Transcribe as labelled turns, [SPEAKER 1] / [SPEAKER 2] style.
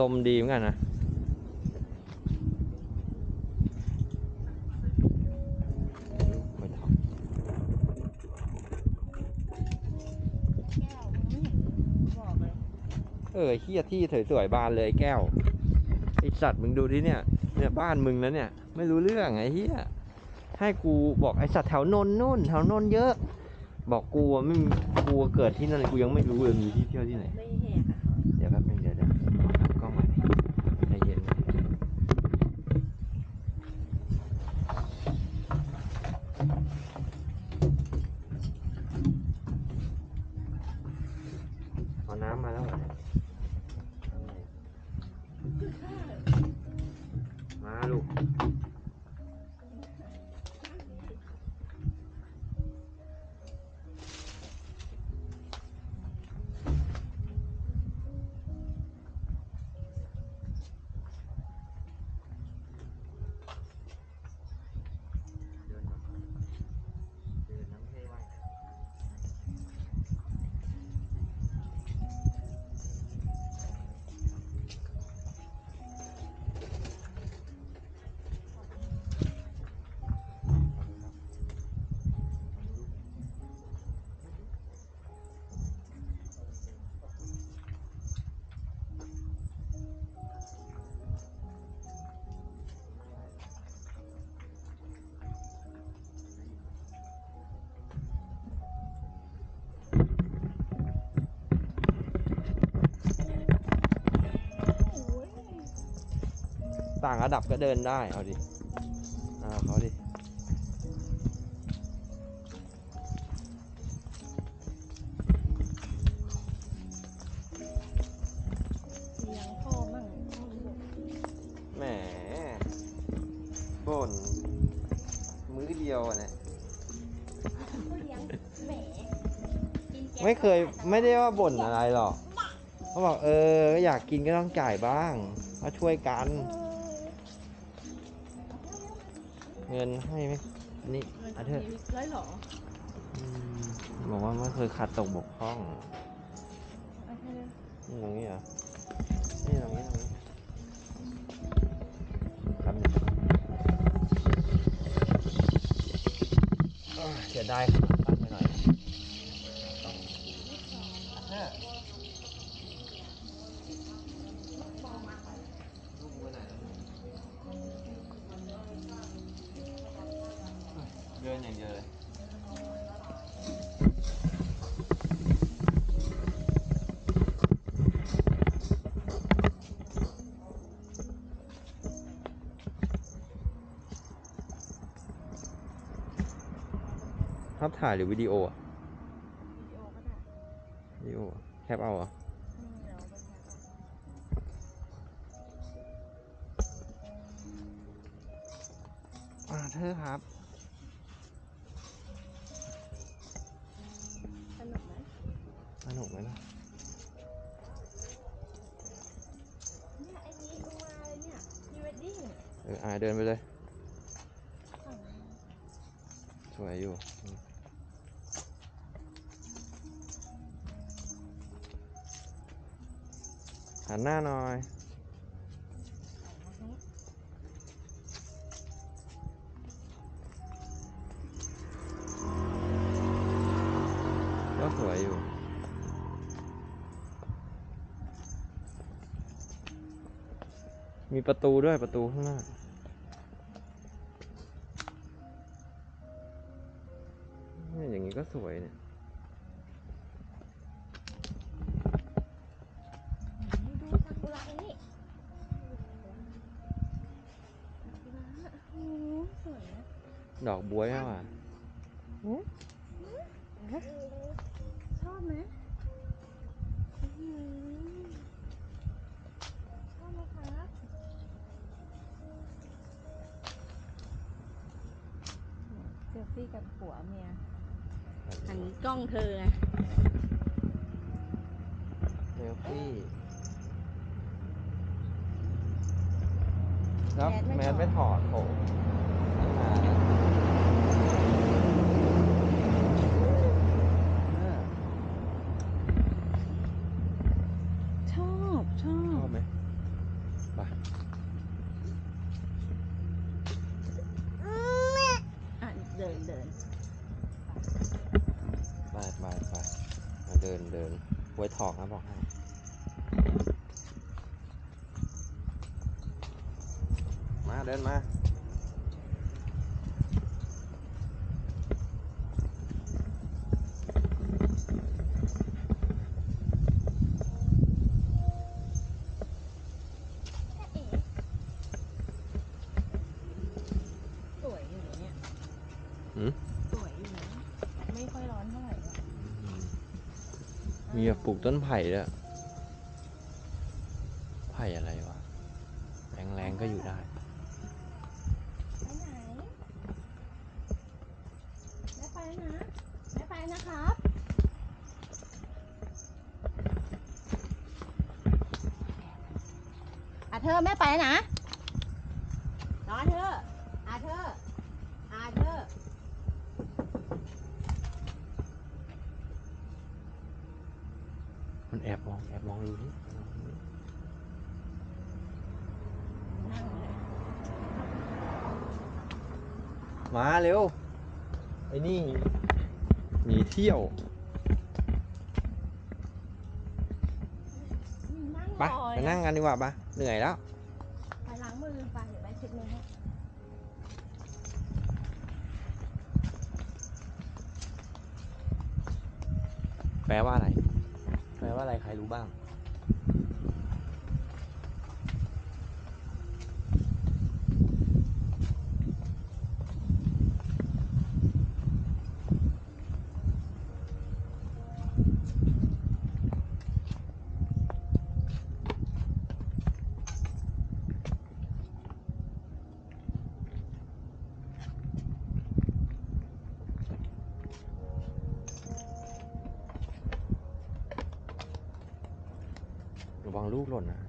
[SPEAKER 1] ลมดีเหมือนกันนะไม่ท
[SPEAKER 2] แก้วมึงไม่เห็นบอกเลยำ
[SPEAKER 1] เออเฮียที่สวยๆบานเลยแก้วไอสัตว์มึงดูดิเนี่ย เนี่ยบ้านมึงแล้วเนี่ย ไม่รู้เรื่องไอ้เฮียให้กูบอกไอสัตว์แถวนนท์นู่นแถวนนท์เยอะ บอกกูอะไม่มีกูเกิดที่นั่นกูยังไม่รู้เลยมีที่เที่ยวที่ไหน
[SPEAKER 2] ไม่แหกอะ
[SPEAKER 1] เดี๋ยวแป๊บนึงเดี๋ยว ต่างระดับก็เดินได้เอาดิเอาเขาดิ
[SPEAKER 2] เลี้ยงพ่อมั่งพ่อบอก
[SPEAKER 1] แหมบ่นมื้อเดียวอะเนี่ย
[SPEAKER 2] ก็เลี้ยงแหมกินแกง
[SPEAKER 1] ไม่เคยไม่ได้ว่าบ่นอะไรหรอกเขาบอกเอออยากกินก็ต้องจ่ายบ้างมาช่วยกัน เงินให้ไหมนี่
[SPEAKER 2] เงิน
[SPEAKER 1] อาเธอ
[SPEAKER 2] มีร้อยหรอ
[SPEAKER 1] อืมบอกว่าไม่เคยขาดตกบกพร่อง
[SPEAKER 2] เอาเธอ
[SPEAKER 1] นี่ตรงนี้เหรอ นี่ตรงนี้ตรงนี้ครับนี่อ่าเสียดายตั้งไปหน่อยห้าลูกมือไหนเดิ นอย่างเดียวเลยภาพถ่ายหรือวิดีโออะ
[SPEAKER 2] วิดีโอก็ได้
[SPEAKER 1] วิดีโออะแคปเอาเหรอ
[SPEAKER 2] อืมเดี๋ยวเอาไปแชร์เอา
[SPEAKER 1] อ่าเธอครับ
[SPEAKER 2] งเอ
[SPEAKER 1] ออ่าเดินไปเลยสวยอยู่อืมหันหน้าหน่อยก็สวยอยู่ มีประตูด้วยประตูข้างหน้าเนี่ยอย่างนี้ก็สวยเนี่ย
[SPEAKER 2] ดูซากุระนี่ซากุระโอ้โหสวยนะ
[SPEAKER 1] ดอกบัวแล้วอะั
[SPEAKER 2] วเมียหันกล้องเธอไง
[SPEAKER 1] เซลฟี่แล้วแมสไม่ถอดโมชอบ
[SPEAKER 2] ชอบ ชอบ
[SPEAKER 1] ไหมไปอะเดินเดิน เดินเดินไว้ถอกนะบอกให้มาเดินมา
[SPEAKER 2] สวยอยู่นะเนี่ย
[SPEAKER 1] หืม
[SPEAKER 2] สวยอยู่นะไม่ค่อยร้อนเท่าไหร่อะ
[SPEAKER 1] มีแบบปลูกต้นไผ่ด้วยไผ่อะไรวะแรงๆก็อยู่ได้
[SPEAKER 2] ไปไหนแม่ไปนะแม่ไปนะครับอาเธอร์แม่ไปนะรอเธออาเธอร์อาเธอร์
[SPEAKER 1] มัน แอบมองแอบมองดูนี่
[SPEAKER 2] นั่งเลย
[SPEAKER 1] มาเร็ว ไอ้นี่หนีเที่ยว
[SPEAKER 2] นั่ง
[SPEAKER 1] ไป
[SPEAKER 2] รอ
[SPEAKER 1] ไปนั่งกันดีกว่าปะเหนื่อยแล้ว
[SPEAKER 2] ไปล้างมือไปเดี๋ยวไปเช็ดมือให้
[SPEAKER 1] แปลว่าอะไรแปล ว่าอะไรใครรู้บ้าง วังลูกหล่นนะ